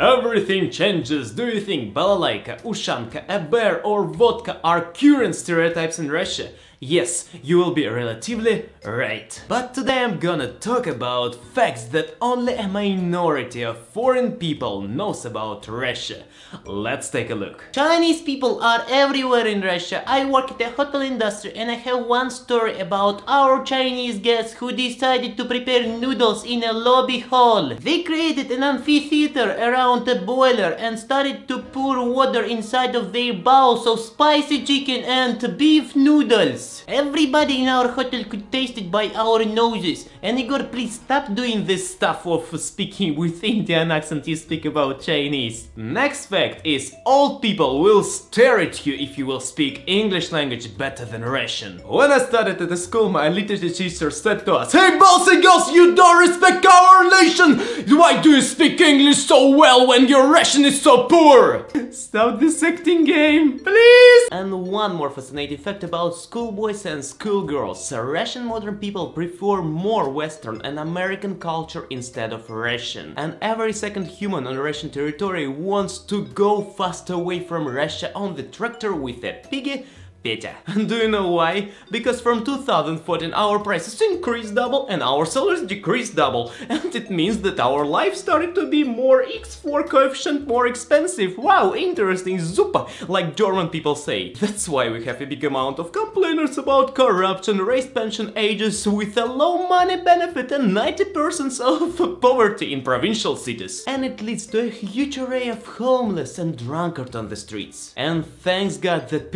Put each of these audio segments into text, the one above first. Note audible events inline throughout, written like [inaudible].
Everything changes. Do you think balalaika, ushanka, a bear or vodka are current stereotypes in Russia? Yes, you will be relatively right. But today I'm gonna talk about facts that only a minority of foreign people knows about Russia. Let's take a look. Chinese people are everywhere in Russia. I work at the hotel industry and I have one story about our Chinese guests who decided to prepare noodles in a lobby hall. They created an amphitheater around the boiler and started to pour water inside of their bowls of spicy chicken and beef noodles. Everybody in our hotel could taste it by our noses. And Igor, please stop doing this stuff of speaking [laughs] with Indian accent you speak about Chinese. Next fact is old people will stare at you if you will speak English language better than Russian. When I studied at the school, my literature teacher said to us, Hey boys and girls, you don't respect our nation! Why do you speak English so well when your Russian is so poor? Stop dissecting game, please! And one more fascinating fact about schoolboys and schoolgirls. Russian modern people prefer more Western and American culture instead of Russian. And every second human on Russian territory wants to go fast away from Russia on the tractor with a piggy [laughs] Do you know why? Because from 2014 our prices increased double and our salaries decreased double. [laughs] And it means that our life started to be more x4 coefficient more expensive. Wow, interesting, super, like German people say. [laughs] That's why we have a big amount of complainers about corruption, raised pension ages with a low money benefit and 90% of poverty in provincial cities. And it leads to a huge array of homeless and drunkards on the streets. And thanks God that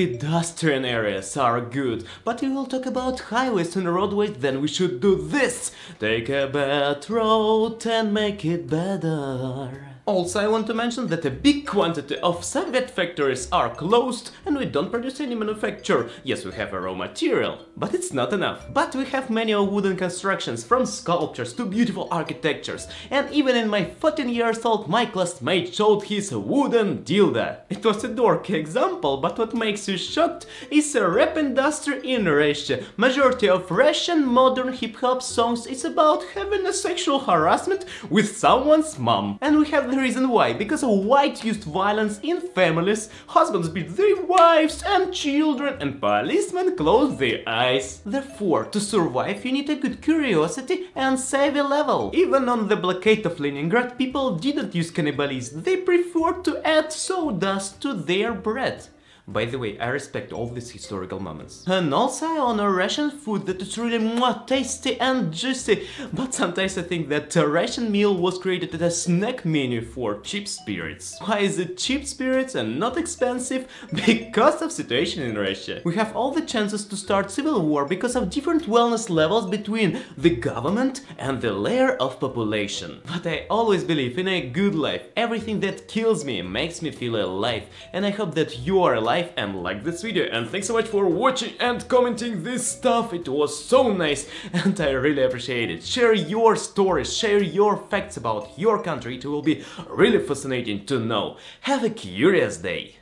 pedestrians areas are good, but we will talk about highways and roadways, then we should do this! Take a bad road and make it better. Also, I want to mention that a big quantity of Soviet factories are closed and we don't produce any manufacture. Yes, we have a raw material, but it's not enough. But we have many wooden constructions, from sculptures to beautiful architectures. And even in my 14 years old, my classmate showed his wooden dildo. It was a dorky example, but what makes you shocked is a rap industry in Russia. Majority of Russian modern hip-hop songs is about having a sexual harassment with someone's mom. And we have the reason why, because of white used violence in families, husbands beat their wives and children, and policemen close their eyes. Therefore, to survive you need a good curiosity and savvy level. Even on the blockade of Leningrad, people didn't use cannibalism, they preferred to add sawdust to their bread. By the way, I respect all these historical moments. And also I honor Russian food that is really mwah, tasty and juicy, but sometimes I think that a Russian meal was created as a snack menu for cheap spirits. Why is it cheap spirits and not expensive? [laughs] Because of situation in Russia. We have all the chances to start civil war because of different wellness levels between the government and the layer of population. But I always believe in a good life. Everything that kills me makes me feel alive, and I hope that you are alive life and like this video. And thanks so much for watching and commenting this stuff. It was so nice [laughs] and I really appreciate it. Share your stories share your facts about your country. It will be really fascinating to know. Have a curious day